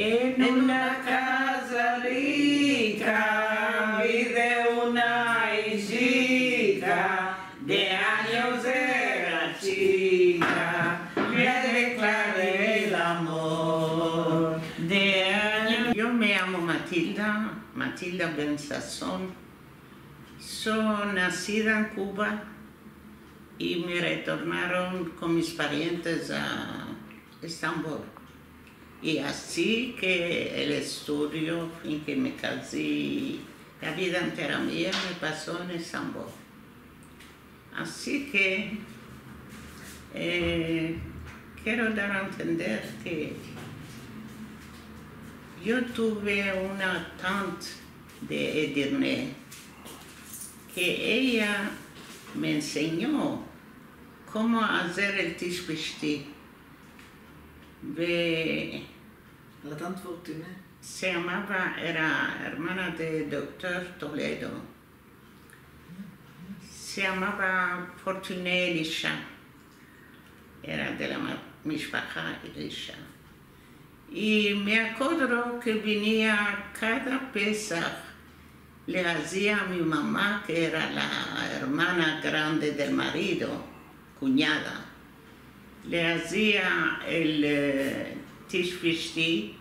En una casa rica vive una hijita, de años era chica, le declaré el amor. De años. Yo me llamo Matilda, Matilda Benzazón. Soy nacida en Cuba y me retornaron con mis parientes a Estambul. Y así que el estudio en que me casé, la vida entera mía me pasó en Estambul. Así que eh, quiero dar a entender que yo tuve una tante de Edirne que ella me enseñó cómo hacer el tishbishti. Ve- La tante Fortuné. Se llamaba, era hermana de doctor Toledo. Se llamaba Fortuné Elisha. Era de la Mishpacha Elisha. Y me acuerdo que venía cada Pesach, le hacía a mi mamá, que era la hermana grande del marido, cuñada, le hacía el eh, tishbishti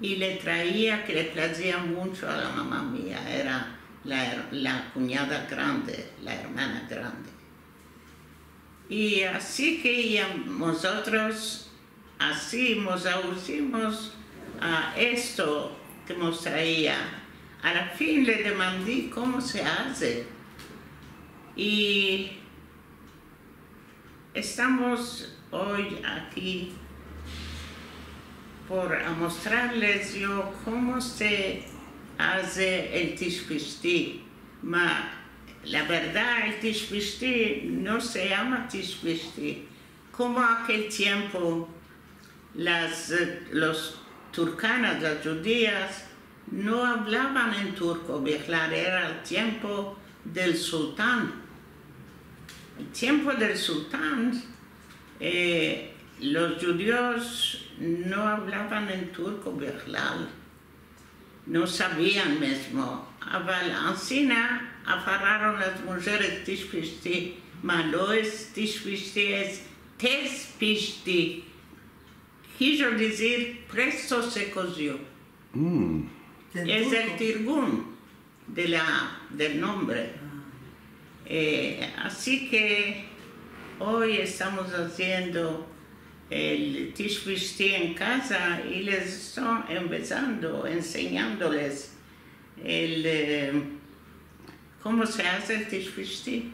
y le traía que le placía mucho a la mamá mía, era la, la cuñada grande, la hermana grande. Y así que ya nosotros así nos hicimos a esto que nos traía. A la fin le demandé cómo se hace. Y estamos hoy aquí por a mostrarles yo cómo se hace el tishbishti. Ma la verdad, el tishbishti no se llama tishbishti. Como aquel tiempo las, los turcanas, las judías, no hablaban en turco, era el tiempo del sultán. El tiempo del sultán, eh, los judíos no hablaban en turco, Bihlar, no sabían mismo. אבל אנסינה afarraron las mujeres tishpishti, no es tishpishti, es tespishti. Quiso decir, presto se coció. Mm. En Es el turco. tirgún de la, del nombre. Eh, así que hoy estamos haciendo el tishbishti en casa y les estoy empezando, enseñándoles el, eh, cómo se hace el tishbishti.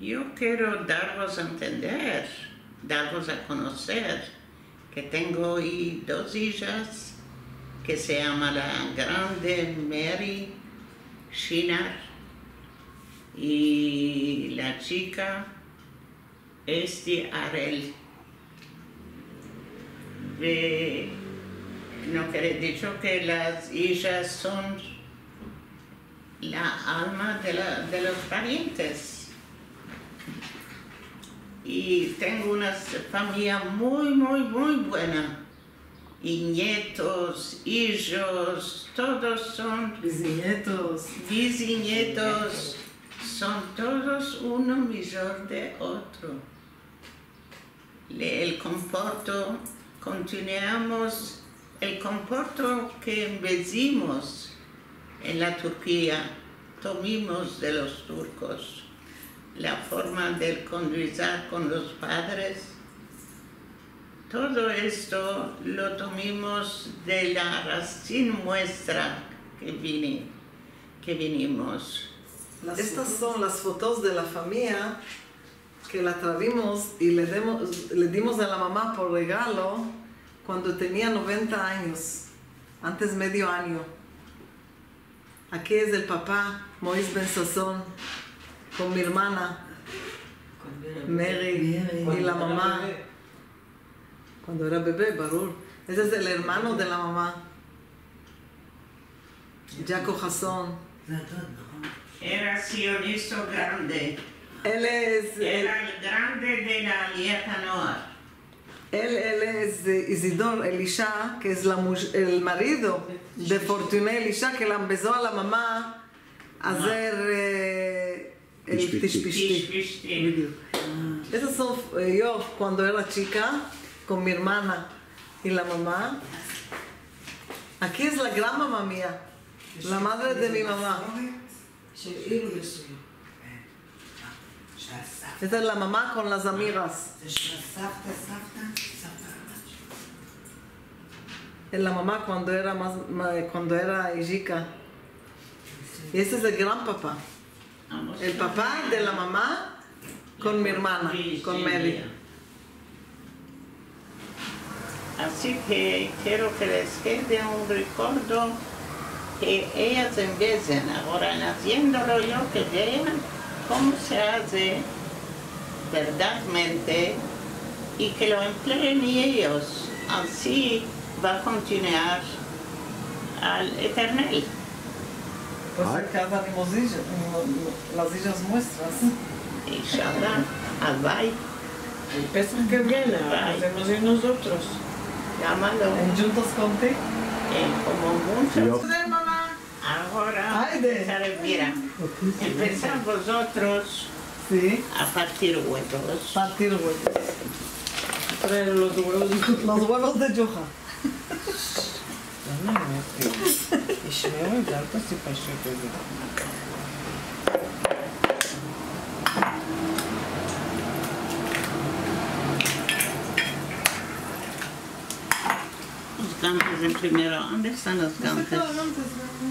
Yo quiero daros a entender, daros a conocer que tengo dos hijas que se llama la grande Mary Shinar y la chica Esti Arel. De, no quiere dicho que las hijas son la alma de, la- de los parientes. Y tengo una familia muy, muy, muy buena. Y nietos, hijos, todos son Bisnietos. bisnietos, son todos uno mejor de otro. El comporto, continuamos el comporto que embellecimos en la Turquía, tomamos de los turcos, la forma de conversar con los padres, todo esto lo tomamos de la raíz nuestra que, vine, que vinimos. Las Estas son las fotos de la familia que la trajimos y le, demos- le dimos a la mamá por regalo cuando tenía 90 años, antes medio año. Aquí es el papá, Mois Ben Sasson, con mi hermana, Mary, y la mamá, cuando era bebé, Barur. Ese es el hermano de la mamá, Jaco Hasson. Era sionista grande, Era el grande de la Alieta Noir. Él, él es Isidor Elisha, que es la el marido de Fortuné Elisha, que la empezó a la mamá a hacer eh, el Tishpishti. Eso son eh, yo cuando era chica con mi hermana y la mamá. Aquí es la gran mamá mía, la madre de mi mamá. Esta es la mamá con las amigas. Es la mamá cuando era más cuando era chica. Y este es el gran papá. El papá de la mamá con mi hermana, con Mary. Así que quiero que les quede un recuerdo que ellas empiecen ahora naciéndolo yo, que vean cómo se hace verdaderamente y que lo empleen ellos. Así va a continuar al eternel. Pues Ay. acá tenemos hijas, las hijas nuestras. Inshallah, Albay, El Pesach que viene, hacemos ir nosotros. llámalo En juntos contigo. eh, como muchos. lavorando Ai, per servire. E pensavo vosotros a partir huevos. Partir huevos. Traer los huevos. Los huevos de Johan. Os campos em primeiro. Onde estão os campos?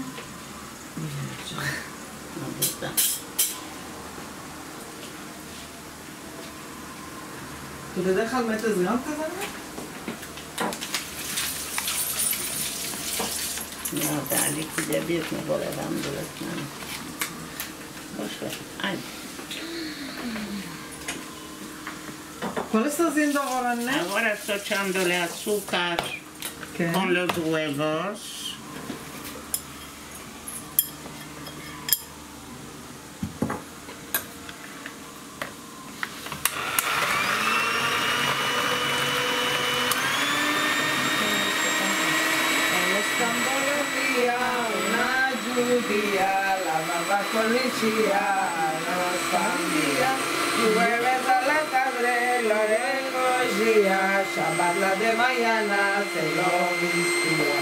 ¿Tú le dejas metes gantes, Ana? No, dale, que ya ves, me voy lavando las manos. Oye, ay, ¿Cuál estás haciendo ahora, ahora estoy echándole azúcar ¿Qué? con los huevos. Lichía, no sabía. Jueves a la tarde lo recogía, Shabbat la de mañana se lo vestía.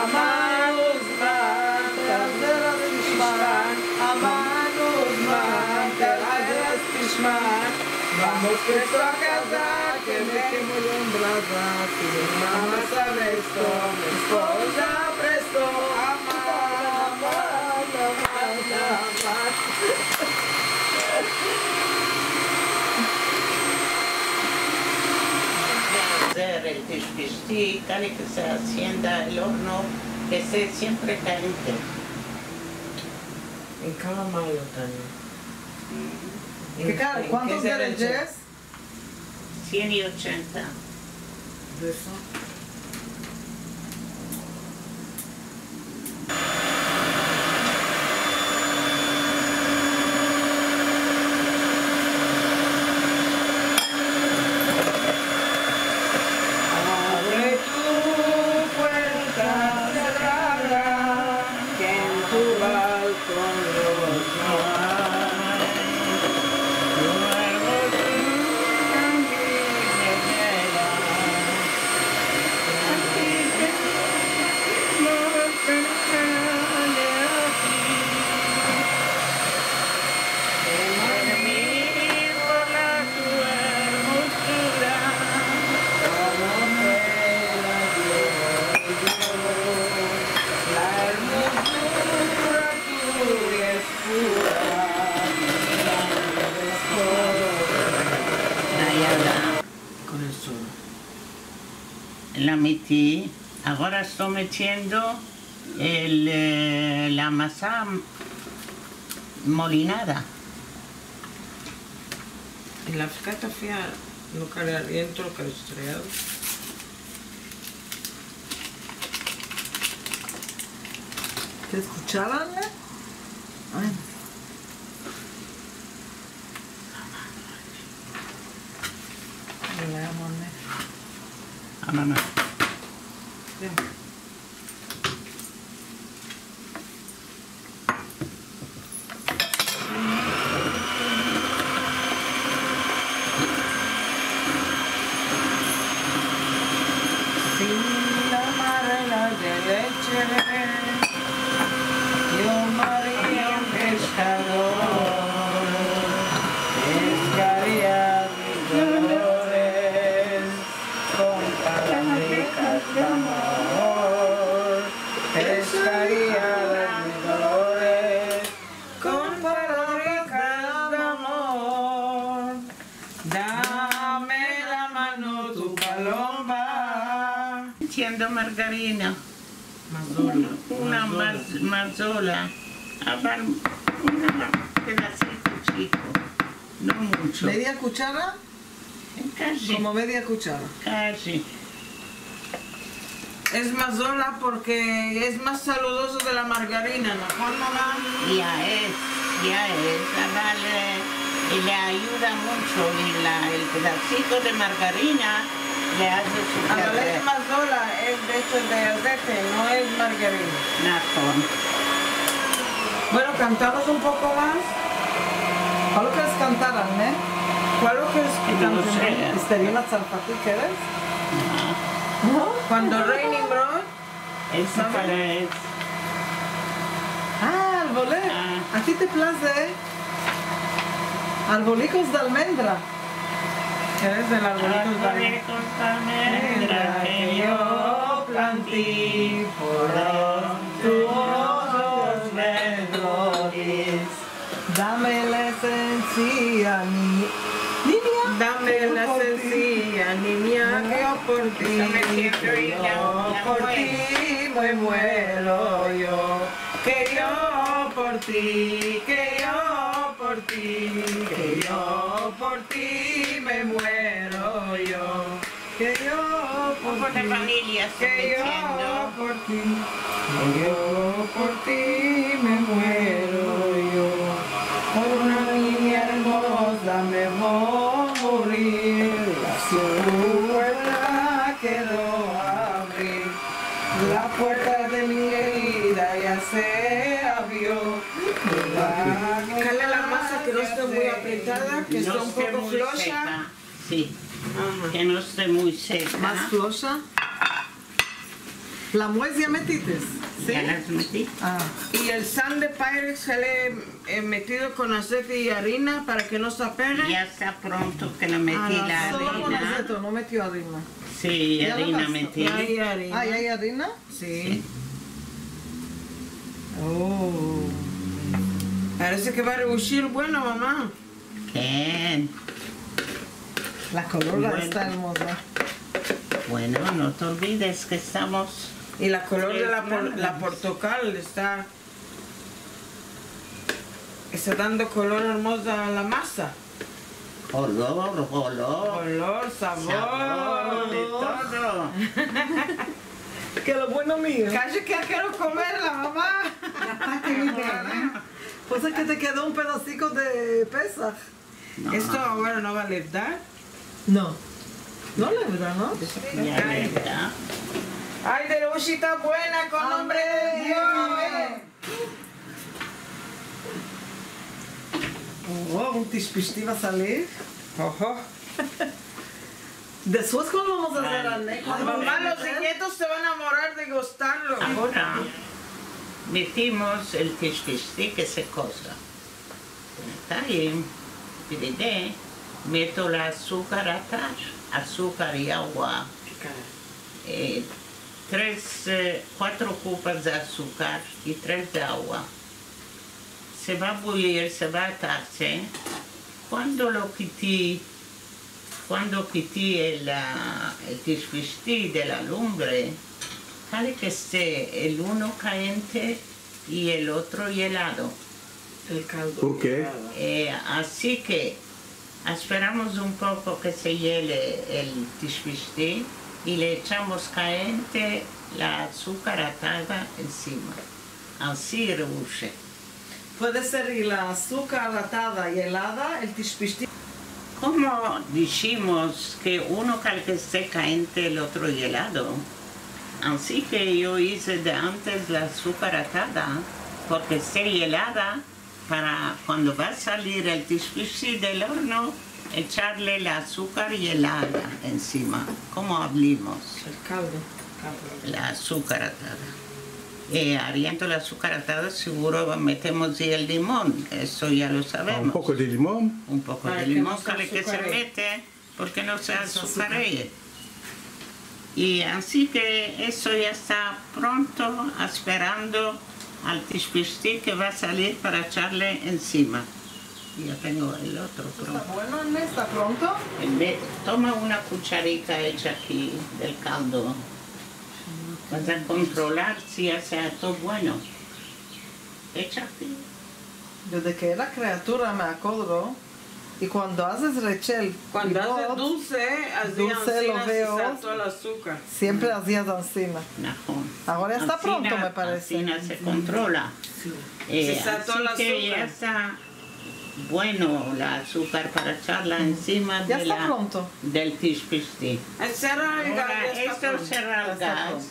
Amanos man, terceras tishman, amanos man, terceras tishman. Vamos presto a casa, que me quemo un brasa, que mi mamá sabe esto, mi esposa tishpishti, tal y que se hacienda el horno, que esté siempre caliente. En cada mayo también. ¿Qué cara? ¿Cuántos dereches? 180. De eso. Abre tu puerta cerrada, que en tu balcón los no hay. Luego tú también me verás. Así que no pensaré aquí. En mí vola tu hermosura. La hermosura tuya es pura, es Nayada. Con el sol. La metí. Ahora estoy metiendo el, eh, la masa molinada. En la fcata fia no care aliento, care estrellado. ¿Quieres cuchara, Nel? Ay. ¿no? mamá. Sin la amarela de leche, yo maría un pescador, pescaría mis dolores con palabricas de amor, pescaría mis dolores con palabricas de amor. Dame la mano tu paloma. Siendo margarina, Mazola. una mazola, abar- un pedacito chico, no mucho, Media cuchara, casi, como media cuchara. casi. Es mazola porque es más saludoso de la margarina, ¿no, mamá? Ya es, ya es, eh, y le ayuda mucho y la, el pedacito de margarina de hace Analés Marzola es de hecho de Aldete, no es Margarita. Natón. Bueno, cantamos un poco más. ¿Cuál es cantaran, eh? ¿Cuál que es cantaran? ¿eh? ¿Estaría la salpati que eres? No. Cuando Raining Broad. Eso para es. Ah, el bolet. Ah. ¿A ti te place? ¿eh? Albolicos de almendra. ¿Quieres el arbolito almendra que yo planté Fructuosos medrones. Dame la esencia, ni... Niña. Dame la sencilla niña que yo por ti, yo por ti me muero yo, que yo por ti, que yo por ti, que yo por ti me muero yo, que yo por de ti, vanilla estoy que yo por ti, que yo por ti me muero yo. Por una niña hermosa me voy a morir, la puerta quedó abrir, la puerta de mi herida ya se abrió. No esté muy apretada, que No esté un poco floja. seca. Sí, Ajá. que no esté muy seca. Más floja. La muez ya metites. ¿Sí? Ya las metí. Ah, Y el sal de Pyrex se le he metido con aceite y harina para que no se apegue. Ya está pronto que le metí Ah, la solo con harina. aceite, no metió harina. Sí, Ya harina metí. Ya hay harina. Ah, ¿y hay harina? Sí. Oh. Parece que va a rebuchir bueno, mamá. Bien. La colora Bueno. está hermosa. Bueno, no te olvides que estamos... Y la color de la, por- la portocal está está dando color hermoso a la masa. Olor, olor, Color, sabor. sabor, de todo. Que lo bueno mío. Casi que quiero comerla, mamá. Pues es que te quedó un pedacito de pesa. No, Esto ahora no va a dar. No. No le verdad, ¿no? ya está. Ay, de Luchita buena con nombre de Dios. Oh, un tispishti va a salir. Ojo. Después, ¿cómo vamos a hacer al mamá, los nietos se van a morar de gustarlo. Ahora metimos el tishkishti, que se cosa. Bintayim, pidide, meto la azúcar atrás, azúcar y agua. Eh, tres, eh, cuatro copas de azúcar y tres de agua. Se va a bullir, se va a atarse. ¿eh? Cuando lo quité, cuando quité el, ah, el de la lumbre, que esté el uno caliente y el otro helado. El caldo. ¿Por qué? Eh, así que esperamos un poco que se hiele el tishpishti y le echamos caliente la azúcar atada encima. Así rebuche. Puede ser y la azúcar atada y helada, el tishpishti. como dijimos que uno cal que esté caliente, el otro helado, así que yo hice de antes la azúcar atada, porque esté helada, para cuando va a salir el tishpishi del horno, echarle la azúcar helada encima, como hablamos, El caldo. la azúcar atada. Y arriendo la azúcar atada seguro metemos y el limón, eso ya lo sabemos. Un poco de limón. un poco Para de que limón no se para que se mete porque no se No se azucaree. Y así que eso ya está pronto, esperando al tishpishti que va a salir para echarle encima. Ya tengo el otro ¿Está pronto. bueno, Inés? ¿Está pronto? Toma una cucharita hecha aquí del caldo. Vas a controlar si ya sea todo bueno. Echa aquí. Desde que era criatura me acuerdo. Y cuando haces rechel, Cuando y hace todo, dulce, Dulce lo encima veo. se saltó el azúcar. siempre hacías encima. Najón. Ahora está Ancina- pronto, me parece. ancina se controla. Eh, Se así el que ya azúcar. está bueno la azúcar para echarla encima Ya de está la- pronto. del el gas, Ahora, esto pronto. será el gas,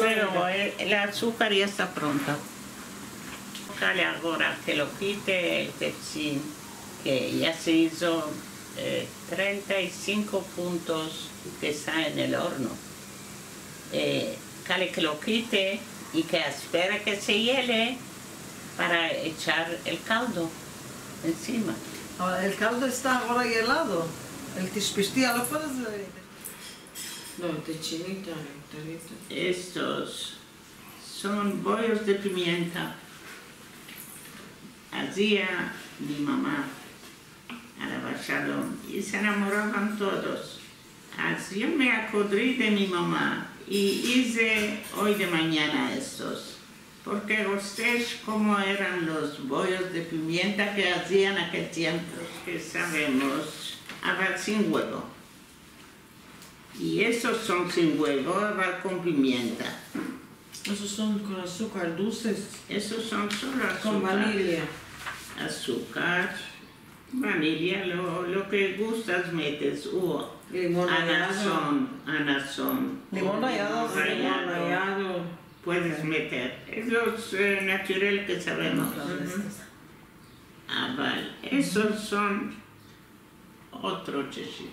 pero el, el azúcar ya está pronto. Dale ahora que lo quite el tepsin, que ya se hizo eh, 35 puntos que está en el horno. Eh, Cale que lo quite y que espere que se hiele para echar el caldo encima. Ahora, el caldo está ahora helado. El tishpishti, ya lo puedes ver. No, de chinita. Estos son bollos de pimienta. Hacía mi mamá a la Shalom y se enamoraban todos. Así yo me acordé de mi mamá y hice hoy de mañana estos. Porque ustedes como eran los bollos de pimienta que hacían aquel tiempo, que sabemos, hablar sin huevo. Y esos son sin huevo, va con pimienta. Esos son con azúcar dulces, Esos son solo azúcar. con vanilla. Azúcar, vanilla, lo, lo que gustas metes. O Limón anazón, anazón. Limón rallado, Limón rallado. Puedes meter. Es eh, natural que sabemos. Ah, vale. Esos son otro cheshit.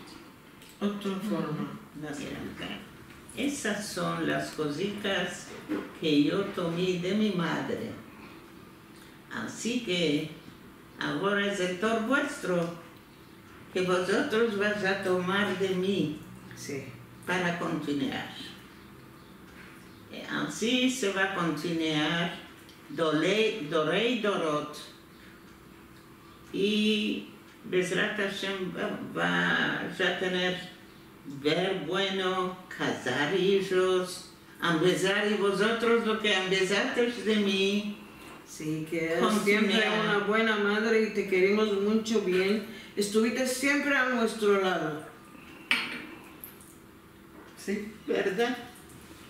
Otra forma. Esas son las cositas que yo tomé de mi madre. Así que ahora es el tor vuestro que vosotros vais a tomar de mí Sí. para continuar. Eh, Así se va a continuar Dorei Dorot y Bezrat Hashem va, va a tener ver bueno, casar hijos, empezar y vosotros lo que empezasteis de mí, Sí, que eres siempre una buena madre y te queremos mucho bien. Estuviste siempre a nuestro lado. Sí. ¿verdad?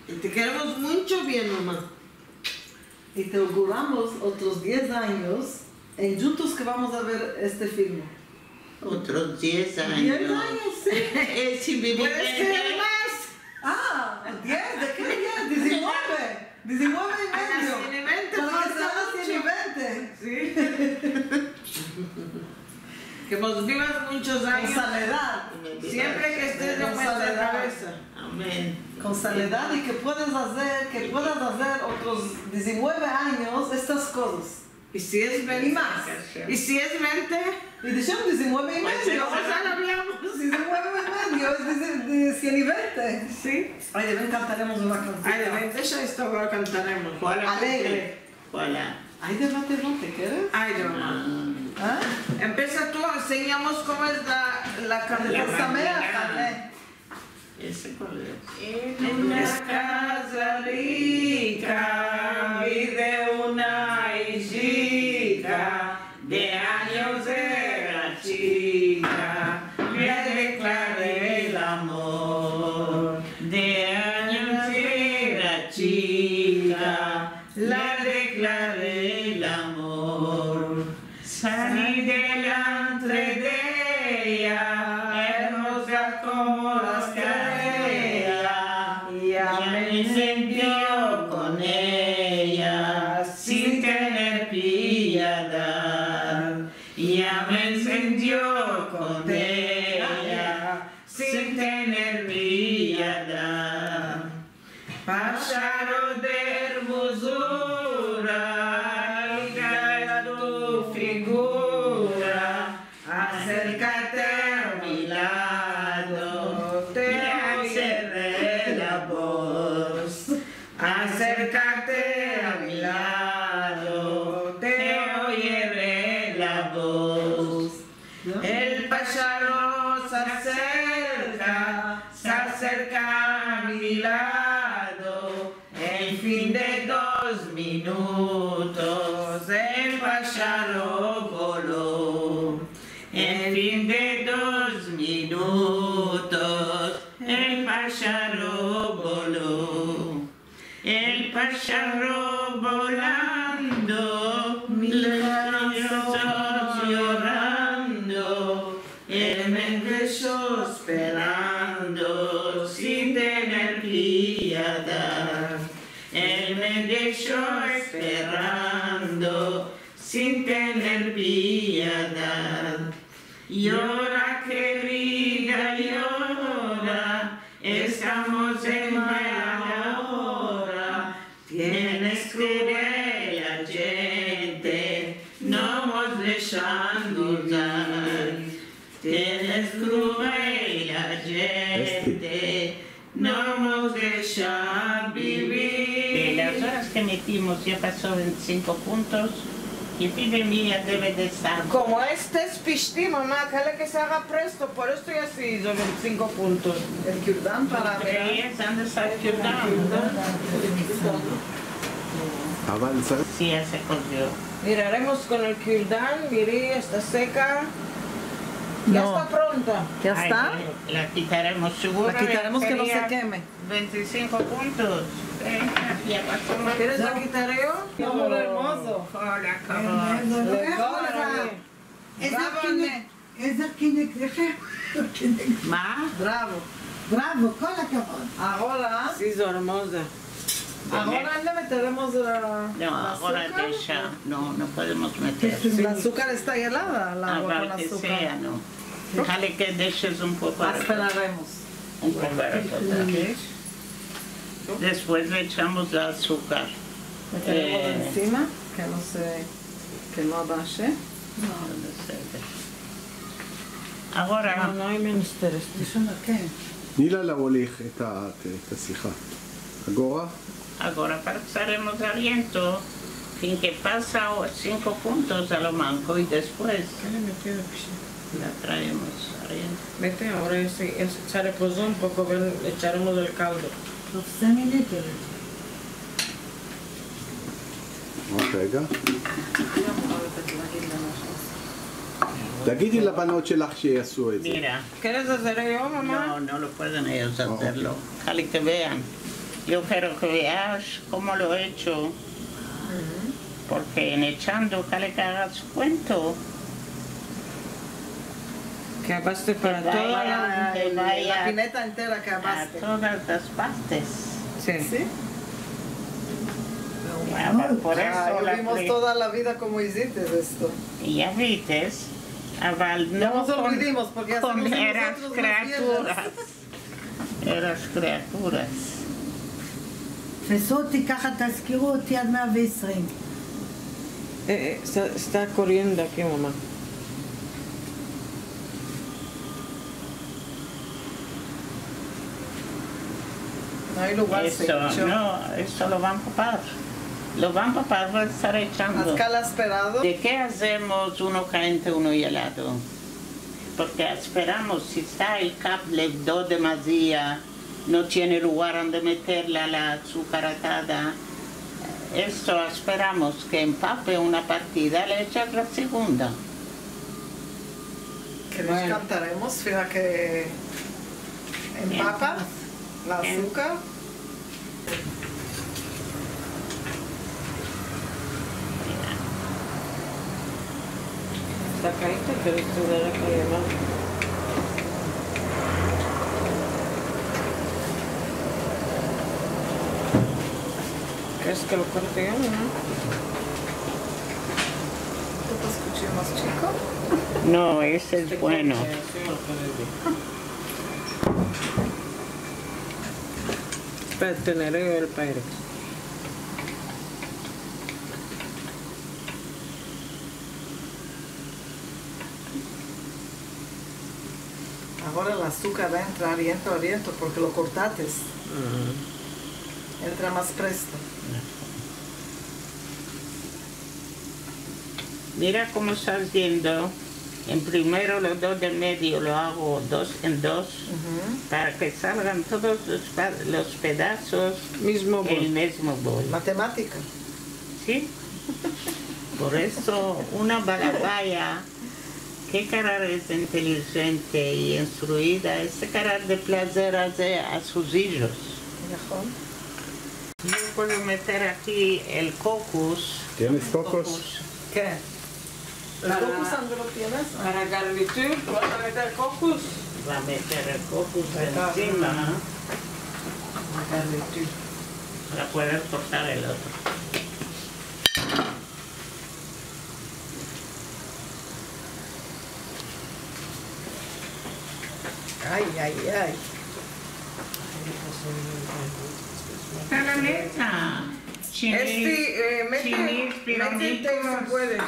Y te queremos mucho bien, mamá. Y te auguramos otros 10 años en juntos que vamos a ver este film. Otros 10 años. 10 años, sí. Puedes veinte, ser más. Ah, 10, ¿de qué 10? 19. 19 y A las medio. 100 y 20 Para que falta sean las 100 y 20. Sí. Que nos vivas muchos Con años. saledad. Siempre que estés de Con saledad. cabeza. Amén. Con saledad y que puedas hacer, que puedas hacer otros 19 años estas cosas. Y si es 20 Y más. Y si es 20, Y dijimos 19 y Pues medio. lo hablamos. 19 y medio, es de, de 100 y 20. Sí. Ay, de verdad cantaremos una canción. Ay, de 20 ya esto ahora cantaremos. Alegre. ¿Cuál? Ay, de verdad, ¿no te quieres? Ay, de mamá. ¿Ah? Empieza tú, enseñamos cómo es la, la La mañana. Jale. ¿Ese cuál es? En una casa rica vive una hijita, de años era chica, acerca ya pasó en cinco puntos. Y pibe mía debe de estar. Como este es pistí, mamá, déjale que se haga presto, por esto ya se hizo en cinco puntos. El kirdán para acá. Avanza. Sí, ya se cogió. Miraremos con el kirdán, miré, está seca. Ya no. está pronta. ¿Ya está? La quitaremos seguro. La quitaremos que no se queme. 25 puntos. ¿eh? ¿Quieres la quitaré yo? Amor hermoso. Hola, cabrón. איזה קינק, איזה קינק יפה. ¿Más? Bravo. בראבו, כל הכבוד. Ahora, Sí, es hermosa. ahora le meteremos la, No, la ahora azúcar. deja. No, no podemos meter. La azúcar está helada, el agua Aval con que azúcar. sea, no. Déjale que dejes un poco. Esperaremos. Un poco para atrás. Después le echamos la azúcar. ¿La eh, encima? Que no se que no baje. No. Ahora... No, no hay menesteres. Nila la volije esta, esta sija. Agora? Agora pasaremos aliento sin que pasa cinco puntos a lo manco y después la traemos aliento. Vete, ahora se, se reposó un poco, echaremos el caldo תופסה מיליטר. רק רגע. תגידי לבנות שלך שיעשו את זה. Mira, ¿Quieres hacer yo, mamá? no, no lo pueden ellos hacerlo. Ojalá que vean. Yo quiero que veas cómo lo he hecho. Porque en echando, ojalá que hagas cuento. Que abaste para Que vaya. toda la... Que vaya. La pineta entera que A abaste. todas las partes. Sí. ¿Sí? Ah, Por eso Ah, la vimos pri- toda la vida como hiciste esto. Y ya vistes, aval, No no nos con- olvidemos porque con hacemos de eras nosotros criaturas. las Eras criaturas. תפסו אותי ככה, תזכירו אותי עד 120. Eh, eh, está, No hay lugar Eso, no, eso lo van a papar. Lo van a papar, van a estar echando. Azcal ha esperado. ¿De qué hacemos uno caliente, uno helado? Porque esperamos, si está el cable dos de mazía, no tiene lugar donde meterla la azucaratada. Esto esperamos que empape una partida, le echas la segunda. Que nos Bueno. cantaremos, fija que empapa la azúcar. Está caída, pero esto de la calle más. ¿Crees que lo corte yo, no? ¿Tú te escuché más chico? No, ese es bueno. Sí, lo puedes ver. para tener el Pyrex. Ahora el azúcar va a entrar y entra abierto porque lo cortates. Entra más presto. Mira cómo está haciendo. En primero los dos de medio lo hago dos en dos para que salgan todos los, los pedazos Mismo en el bol. mismo bol. Matemática. ¿Sí? Por eso una balabaya, qué cara es inteligente y instruida, ese cara de placer hace a sus hijos. Mejor. Yo puedo meter aquí el cocos. ¿Tienes cocos? ¿Qué? ¿El Para- coco sangre lo tienes? Para garnitur, ¿tú vas a meter cocos? Va a meter el cocos Acá. encima Garnitur. para poder cortar el otro. Ay, ay, ay. Está la neta. Chinis, Este, eh, mete, mete el pironicos. puede.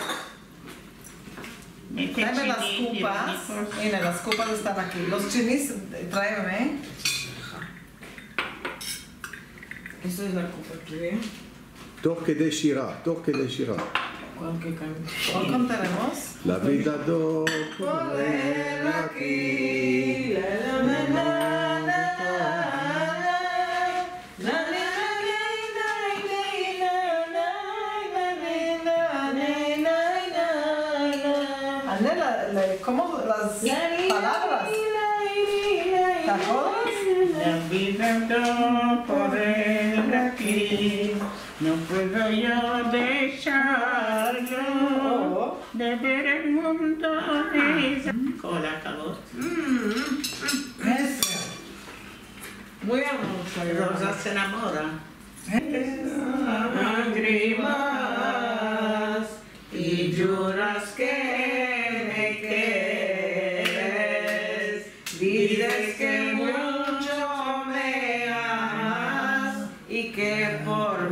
Dajme na skupas in na skupas zostane kilo. S čini trajeme. Questo è l'arco perché? Torque de Shira, ¿eh? Torque de Shira. ¿Cuál cantaremos? La vida do. Poder aquí, la La vida no por aquí, no puedo yo dejarlo de ver el mundo. Cola acabó. Eso. Muy hermosa. Rosa se enamora. Lágrimas y lloras que me quieres. Dices que mucho que por